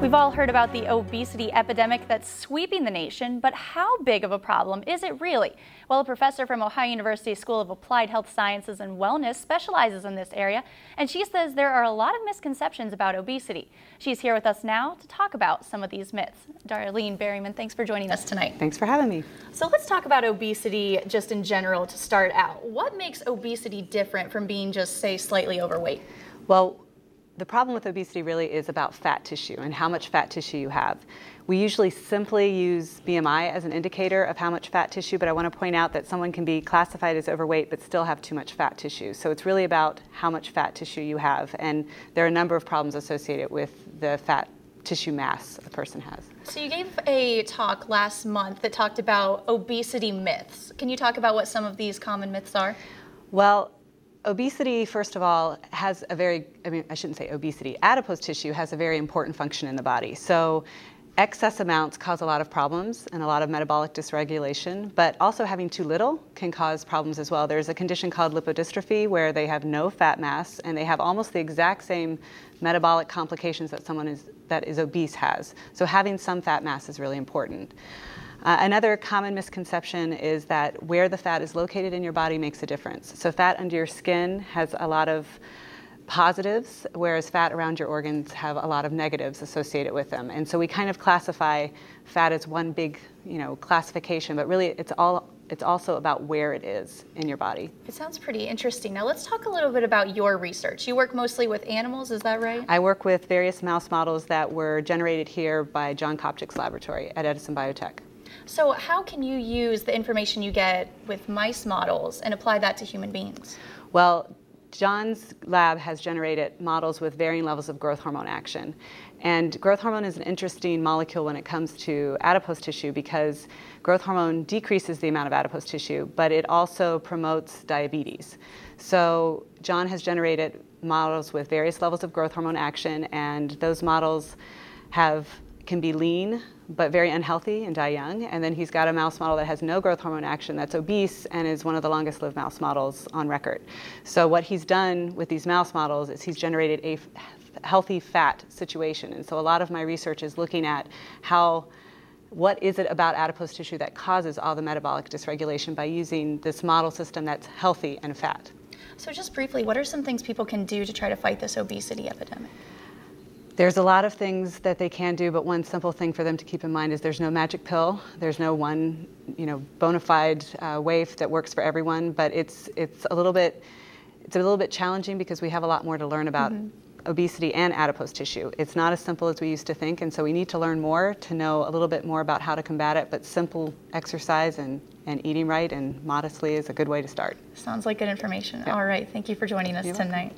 We've all heard about the obesity epidemic that's sweeping the nation, but how big of a problem is it really? Well, a professor from Ohio University School of Applied Health Sciences and Wellness specializes in this area, and she says there are a lot of misconceptions about obesity. She's here with us now to talk about some of these myths. Darlene Berryman, thanks for joining us tonight. Thanks for having me. So let's talk about obesity just in general to start out. What makes obesity different from being just, say, slightly overweight? Well, the problem with obesity really is about fat tissue and how much fat tissue you have. We usually simply use BMI as an indicator of how much fat tissue, but I want to point out that someone can be classified as overweight but still have too much fat tissue. So it's really about how much fat tissue you have, and there are a number of problems associated with the fat tissue mass a person has. So you gave a talk last month that talked about obesity myths. Can you talk about what some of these common myths are? Well, obesity, first of all, has a very, I mean, I shouldn't say obesity, adipose tissue has a very important function in the body. So excess amounts cause a lot of problems and a lot of metabolic dysregulation, but also having too little can cause problems as well. There's a condition called lipodystrophy where they have no fat mass and they have almost the exact same metabolic complications that someone is, that is obese has. So having some fat mass is really important. Uh, another common misconception is that where the fat is located in your body makes a difference. So fat under your skin has a lot of positives, whereas fat around your organs have a lot of negatives associated with them. And so we kind of classify fat as one big, you know, classification, but really it's all it's also about where it is in your body. It sounds pretty interesting. Now let's talk a little bit about your research. You work mostly with animals, is that right? I work with various mouse models that were generated here by John Kopchick's laboratory at Edison Biotech. So how can you use the information you get with mice models and apply that to human beings? Well, John's lab has generated models with varying levels of growth hormone action. And growth hormone is an interesting molecule when it comes to adipose tissue because growth hormone decreases the amount of adipose tissue, but it also promotes diabetes. So John has generated models with various levels of growth hormone action, and those models have can be lean but very unhealthy and die young. And then he's got a mouse model that has no growth hormone action that's obese and is one of the longest lived mouse models on record. So what he's done with these mouse models is he's generated a healthy fat situation. And so a lot of my research is looking at how what is it about adipose tissue that causes all the metabolic dysregulation by using this model system that's healthy and fat. So just briefly, what are some things people can do to try to fight this obesity epidemic? There's a lot of things that they can do, but one simple thing for them to keep in mind is there's no magic pill. There's no one, you know, bona fide uh, that works for everyone. But it's it's a little bit it's a little bit challenging because we have a lot more to learn about mm-hmm. obesity and adipose tissue. It's not as simple as we used to think, and so we need to learn more to know a little bit more about how to combat it. But simple exercise and and eating right and modestly is a good way to start. Sounds like good information. Yeah. All right, thank you for joining us You're tonight. Welcome.